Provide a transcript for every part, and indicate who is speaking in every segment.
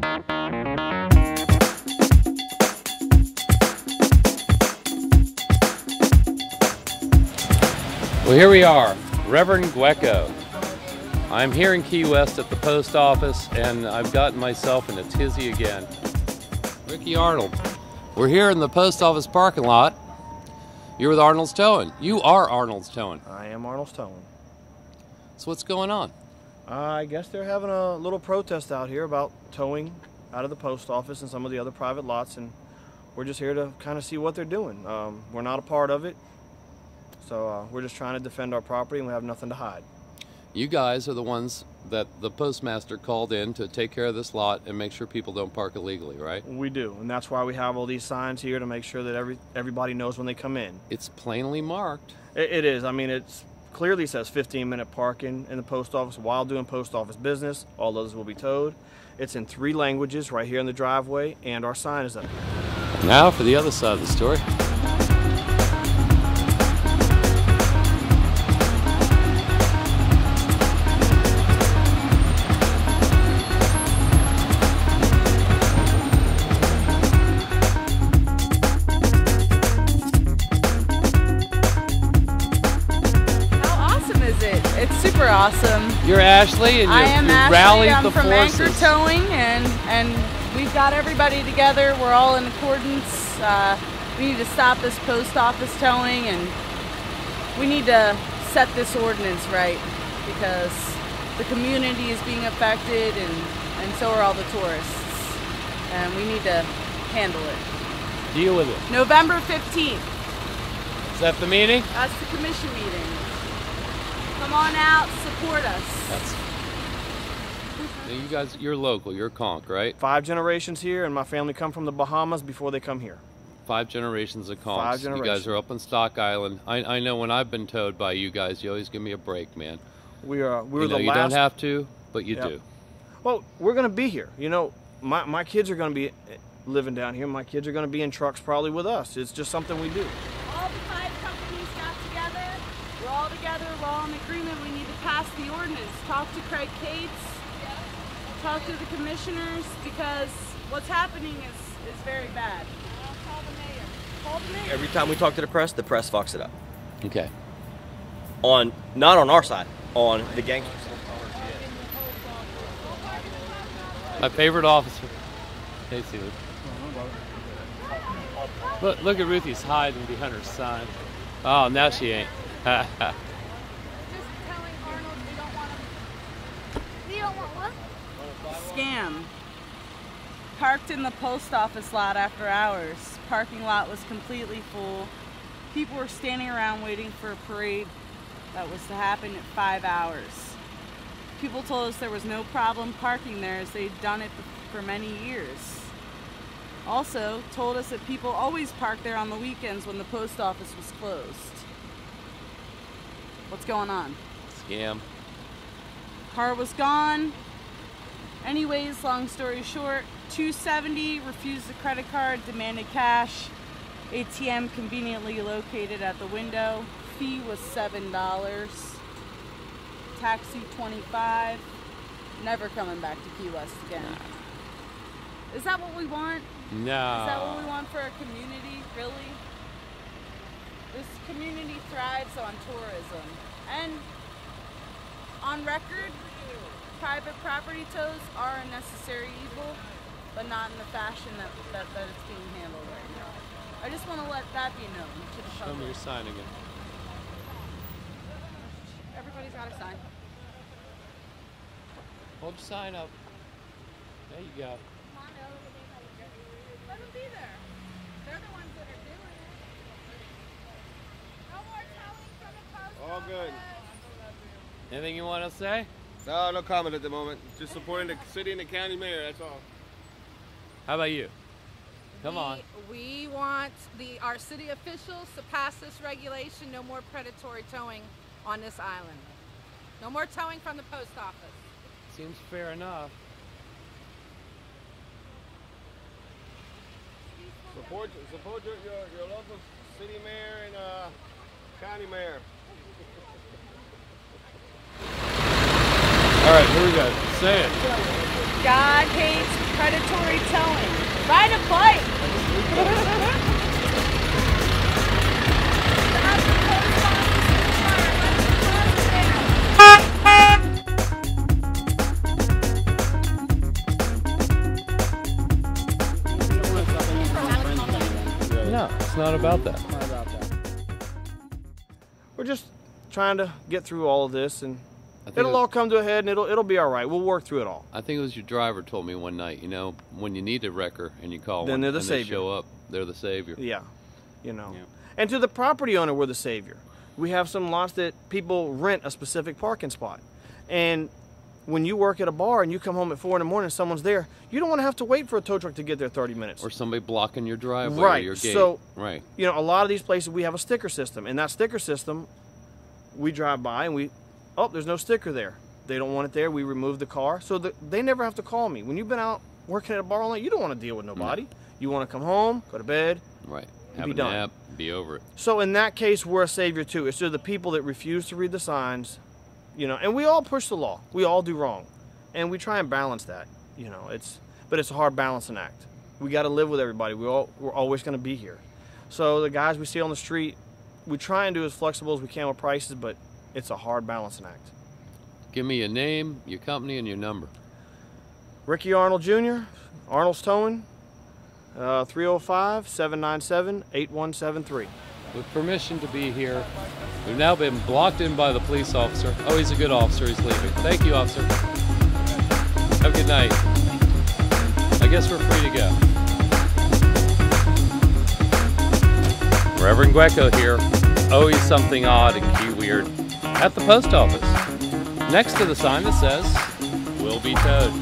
Speaker 1: Well, here we are, Reverend Gweko. I'm here in Key West at the post office, and I've gotten myself in a tizzy again. Ricky Arnold. We're here in the post office parking lot. You're with Arnold's Towing. You are Arnold's Towing.
Speaker 2: I am Arnold's Towing.
Speaker 1: So what's going on?
Speaker 2: Uh, I guess they're having a little protest out here about towing out of the post office and some of the other private lots, and we're just here to kind of see what they're doing. Um, we're not a part of it, so uh, we're just trying to defend our property, and we have nothing to hide.
Speaker 1: You guys are the ones that the postmaster called in to take care of this lot and make sure people don't park illegally, right?
Speaker 2: We do, and that's why we have all these signs here to make sure that every everybody knows when they come in.
Speaker 1: It's plainly marked.
Speaker 2: It, it is. I mean, it's clearly says 15 minute parking in the post office while doing post office business. All others will be towed. It's in three languages right here in the driveway, and our sign is up.
Speaker 1: Now for the other side of the story.
Speaker 3: Super awesome.
Speaker 1: You're Ashley, and you,
Speaker 3: I am
Speaker 1: you
Speaker 3: Ashley.
Speaker 1: rallied
Speaker 3: I'm
Speaker 1: the
Speaker 3: from
Speaker 1: forces.
Speaker 3: Anchor Towing, and and we've got everybody together. We're all in accordance. Uh, we need to stop this post office towing, and we need to set this ordinance right because the community is being affected, and and so are all the tourists, and we need to handle it.
Speaker 1: Deal with it.
Speaker 3: November 15th.
Speaker 1: Is that the meeting?
Speaker 3: That's the commission meeting. Come on out, support us.
Speaker 1: That's. Now you guys, you're local. You're Conch, right?
Speaker 2: Five generations here, and my family come from the Bahamas before they come here.
Speaker 1: Five generations of Conchs.
Speaker 2: Five
Speaker 1: You guys are up on Stock Island. I, I know when I've been towed by you guys, you always give me a break, man.
Speaker 2: We are we were
Speaker 1: you know,
Speaker 2: the
Speaker 1: you
Speaker 2: last.
Speaker 1: don't have to, but you
Speaker 2: Yep.
Speaker 1: do.
Speaker 2: Well, we're gonna be here. You know, my my kids are gonna be living down here. My kids are gonna be in trucks probably with us. It's just something we do.
Speaker 3: All the five companies got together. We're all together. We're in agreement. We need to pass the ordinance. Talk to Craig Cates. Talk to the commissioners because what's happening is, is very bad. Call the mayor. Call the mayor.
Speaker 4: Every time we talk to the press, the press fucks it up.
Speaker 1: Okay.
Speaker 4: On not on our side, on the gangsters.
Speaker 1: My favorite officer. Hey, Steven. Look, look at Ruthie's hiding behind her sign. Oh, now she ain't.
Speaker 5: Just telling Arnold we don't want him. We don't want what?
Speaker 3: Scam. Parked in the post office lot after hours. Parking lot was completely full. People were standing around waiting for a parade that was to happen at five hours. People told us there was no problem parking there as they'd done it for many years. Also, told us that people always park there on the weekends when the post office was closed. What's going on?
Speaker 1: Scam.
Speaker 3: Car was gone. Anyways, long story short, 270 refused the credit card, demanded cash. ATM conveniently located at the window. Fee was seven dollars. Taxi 25. Never coming back to Key West again. Is that what we want? No. Is that what we want for our community? Really? This community thrives on tourism. And on record, private property tows are a necessary evil, but not in the fashion that, that, that it's being handled right now. I just want to let that be known to the
Speaker 1: Show me your sign again.
Speaker 3: Everybody's got a sign.
Speaker 1: Hold your sign up. There you go.
Speaker 5: Let them be there. They're the ones that are doing it. No more towing from the post
Speaker 6: All good.
Speaker 1: Anything you want to say?
Speaker 6: No, no comment at the moment. Just supporting the city and the county mayor. That's all.
Speaker 1: How about you? Come
Speaker 7: we,
Speaker 1: on.
Speaker 7: We want the our city officials to pass this regulation. No more predatory towing on this island. No more towing from the post office.
Speaker 1: Seems fair enough.
Speaker 6: Support, support your, your, your local city mayor and uh, county mayor.
Speaker 1: All right, here. Say it.
Speaker 3: God hates predatory towing. Ride a bike.
Speaker 1: No, it's not about that.
Speaker 2: We're just trying to get through all of this, and
Speaker 1: I think,
Speaker 2: it'll
Speaker 1: it was-
Speaker 2: all come to a head, and it'll it'll be all right. We'll work through it all.
Speaker 1: I think it was your driver told me one night. You know, when you need a wrecker and you call
Speaker 2: Then
Speaker 1: one,
Speaker 2: they're the
Speaker 1: and
Speaker 2: savior.
Speaker 1: they show up, they're the savior.
Speaker 2: Yeah, you know.
Speaker 1: Yeah.
Speaker 2: And to the property owner, we're the savior. We have some lots that people rent a specific parking spot, and when you work at a bar and you come home at four in the morning, and someone's there. You don't want to have to wait for a tow truck to get there 30 minutes.
Speaker 1: Or somebody blocking your driveway
Speaker 2: Right,
Speaker 1: or your gate.
Speaker 2: so-
Speaker 1: right.
Speaker 2: you know, a lot of these places we have a sticker system, and that sticker system, we drive by and we, oh, there's no sticker there. They don't want it there. We remove the car, so that they never have to call me. When you've been out working at a bar all night, you don't want to deal with nobody. You want to come home, go to bed.
Speaker 1: Right.
Speaker 2: be
Speaker 1: Have a
Speaker 2: done.
Speaker 1: nap, be over it.
Speaker 2: So in that case, we're a savior too. It's to the people that refuse to read the signs, you know. And we all push the law. We all do wrong, and we try and balance that. You know, it's but it's a hard balancing act. We got to live with everybody. We all we're always going to be here. So the guys we see on the street, we try and do as flexible as we can with prices, but it's a hard balancing act.
Speaker 1: Give me your name, your company, and your number.
Speaker 2: Ricky Arnold Jr., Arnold's Towing, uh, 305 797 8173.
Speaker 1: With permission to be here, we've now been blocked in by the police officer. Oh, he's a good officer. He's leaving. Thank you, officer. Have a good night. I guess we're free to go. Reverend Gweko here. Always something odd and key weird at the post office next to the sign that says, Will Be Towed.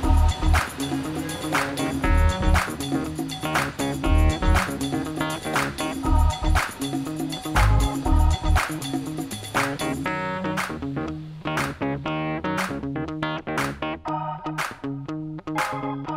Speaker 1: Thank